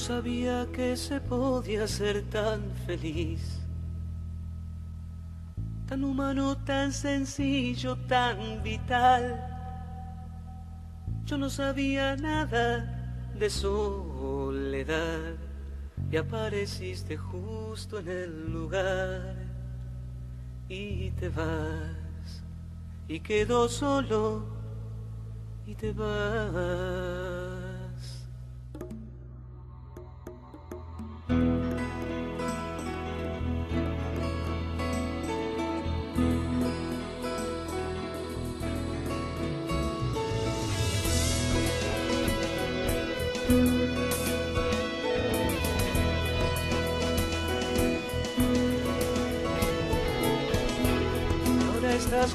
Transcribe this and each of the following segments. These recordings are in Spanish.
sabía que se podía ser tan feliz, tan humano, tan sencillo, tan vital. Yo no sabía nada de soledad. Y apareciste justo en el lugar. Y te vas. Y quedo solo. Y te vas.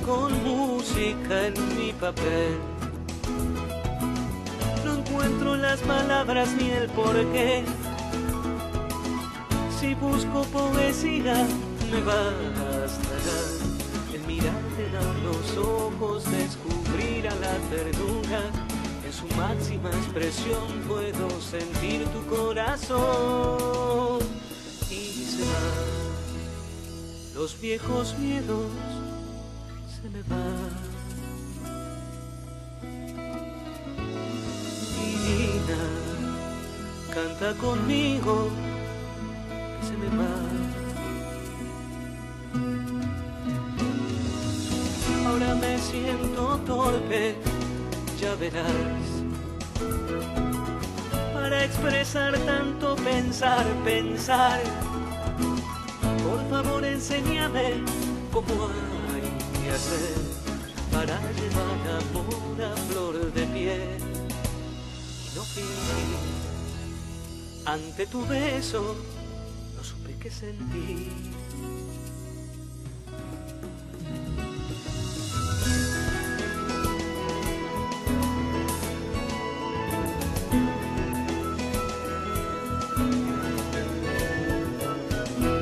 Con música en mi papel. No encuentro las palabras ni el porqué. Si busco poesía, me bastará el mirarte a los ojos, descubrir a la ternura. En su máxima expresión puedo sentir tu corazón y se van los viejos miedos se me van. Divina, canta conmigo, se me va. Ahora me siento torpe, ya verás. Para expresar tanto pensar, pensar. Por favor enséñame cómo que para llevar a flor de piel y no fingir. Ante tu beso no supe qué sentir.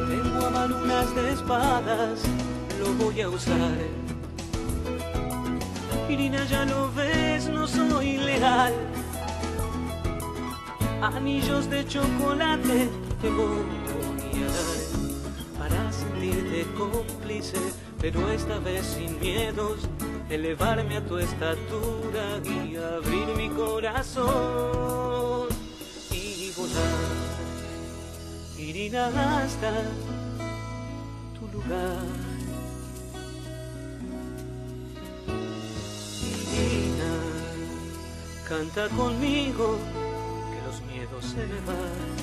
Tengo a mano unas de espadas, lo voy a usar. Irina, ya lo ves, no soy leal. Anillos de chocolate te dar para sentirte cómplice, pero esta vez sin miedos, elevarme a tu estatura y abrir mi corazón y volar. Irina hasta tu lugar. Canta conmigo, que los miedos se me van.